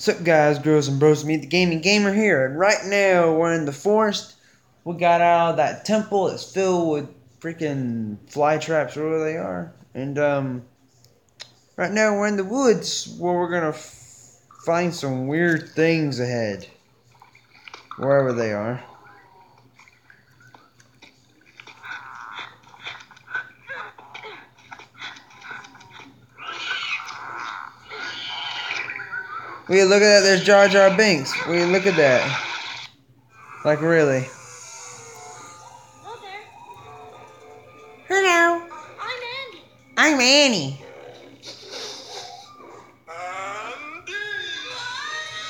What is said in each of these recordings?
What's up guys, girls and bros, meet the gaming gamer here, and right now we're in the forest. We got out of that temple, it's filled with freaking fly traps, wherever they are. And um, right now we're in the woods where we're gonna find some weird things ahead. Wherever they are. We look at that. There's Jar Jar Binks. We look at that. Like really. Hello I'm I'm Andy. Annie.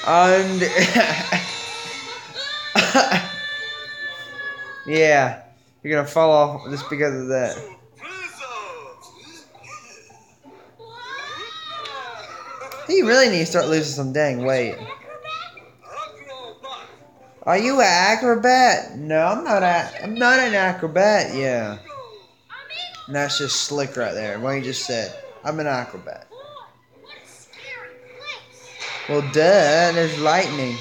And yeah, you're gonna fall off just because of that. Really need to start losing some dang weight. Are you an acrobat? No, I'm not. A, I'm not an acrobat. Yeah, and that's just slick right there. What you just said. I'm an acrobat. What a scary place. Well, duh. There's lightning.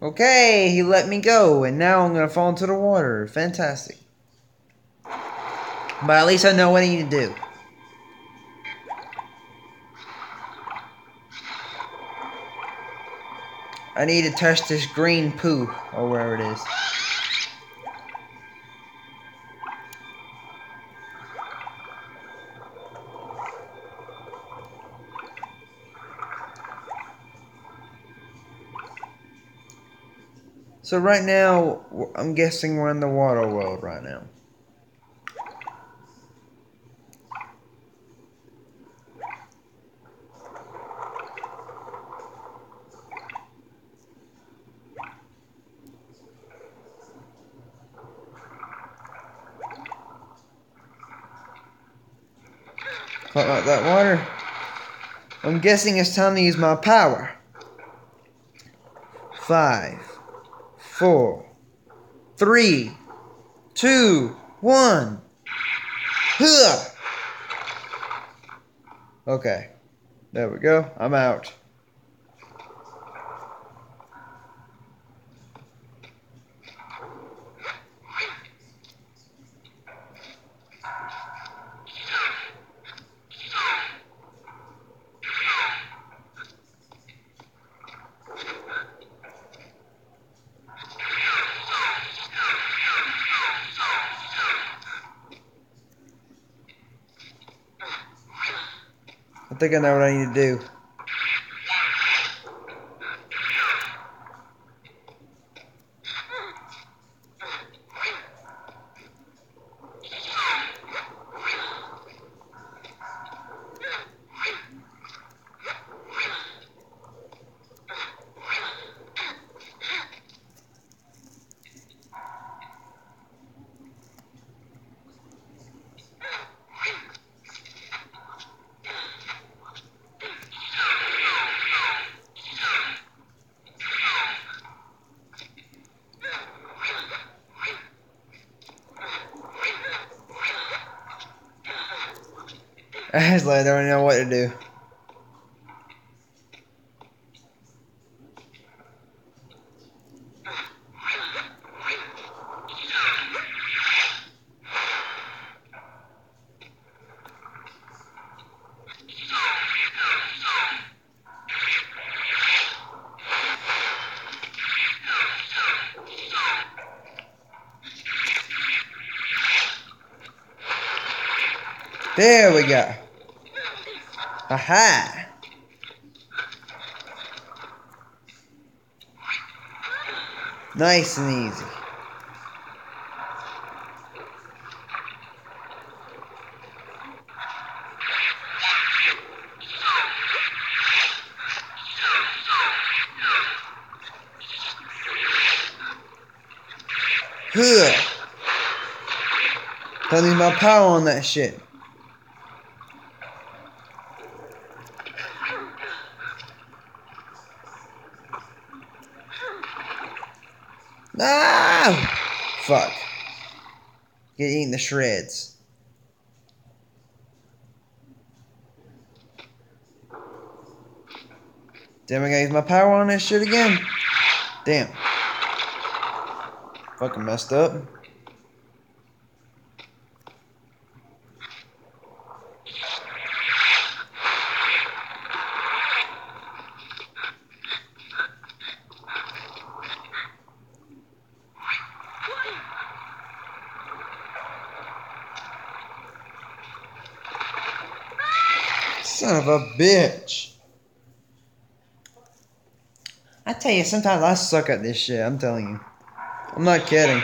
Okay, he let me go, and now I'm gonna fall into the water. Fantastic. But at least I know what I need to do. I need to touch this green poo, or wherever it is. So right now, I'm guessing we're in the water world right now. Caught like that water. I'm guessing it's time to use my power. Five, four, three, two, one. Okay. There we go. I'm out. I think I know what I need to do. I don't know what to do. There we go. Aha! Nice and easy. Huh. Don't need my power on that shit. Fuck. Get eaten the shreds. Damn, I gotta use my power on that shit again. Damn. Fucking messed up. Son of a bitch. I tell you, sometimes I suck at this shit. I'm telling you. I'm not kidding.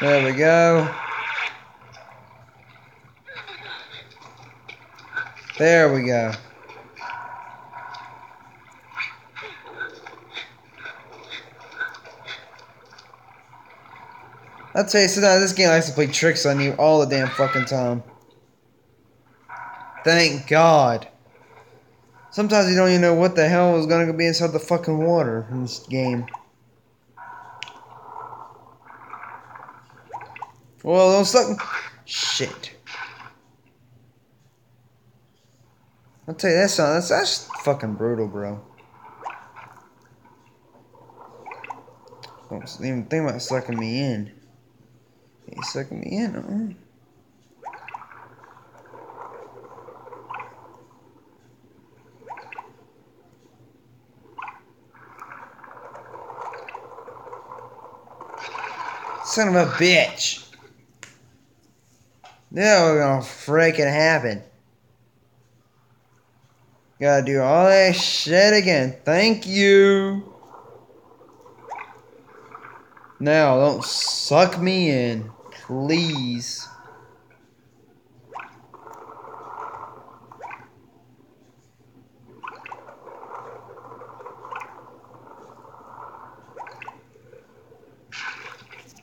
There we go. There we go. I'll tell you, sometimes this game likes to play tricks on you all the damn fucking time. Thank God. Sometimes you don't even know what the hell is gonna be inside the fucking water in this game. Well, don't suck. Shit. I'll tell you that sound. That's that's fucking brutal, bro. Don't even think about sucking me in. He's sucking me in, huh? Son of a bitch. We're gonna freaking happen. Gotta do all that shit again. Thank you. Now, don't suck me in. Please.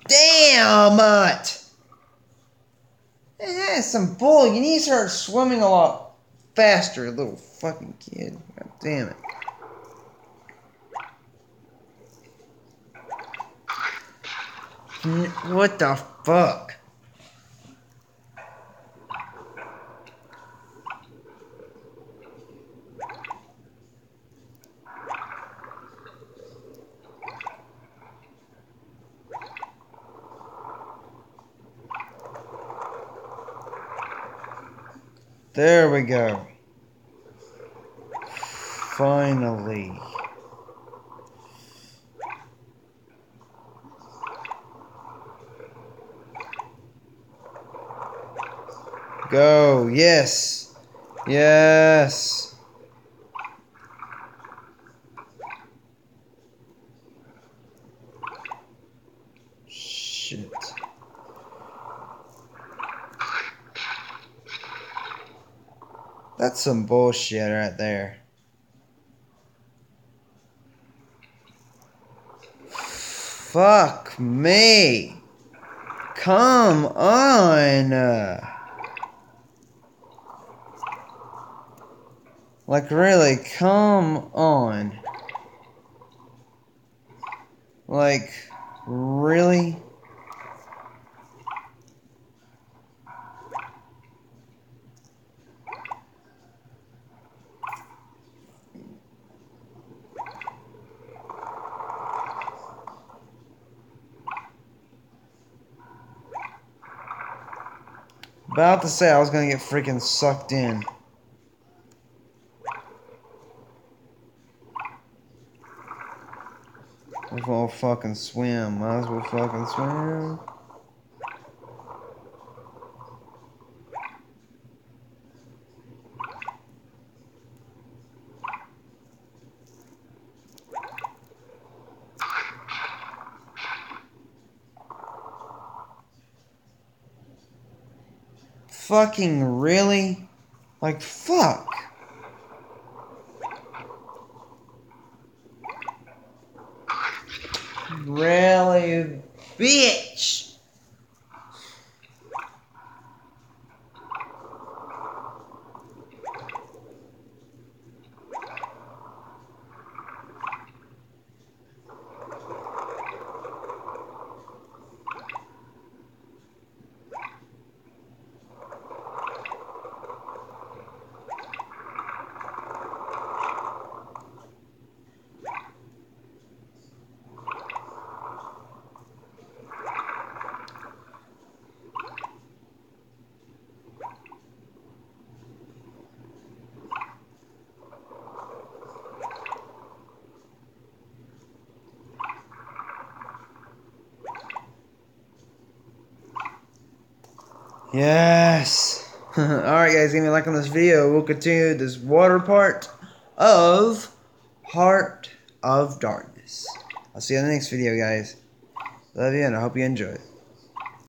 Damn it! Some bull. You need to start swimming a lot faster, little fucking kid. God damn it. What the fuck? There we go. Finally. Go. Yes. Yes. Shit. That's some bullshit right there. Fuck me. Come on. Like, really, come on. Like, really? About to say I was gonna get freaking sucked in. Might as well fucking swim. Might as well fucking swim. Fucking really? Like, fuck. Really, bitch. Yes. Alright, guys, give me a like on this video. We'll continue this water part of Heart of Darkness. I'll see you in the next video, guys. Love you, and I hope you enjoy.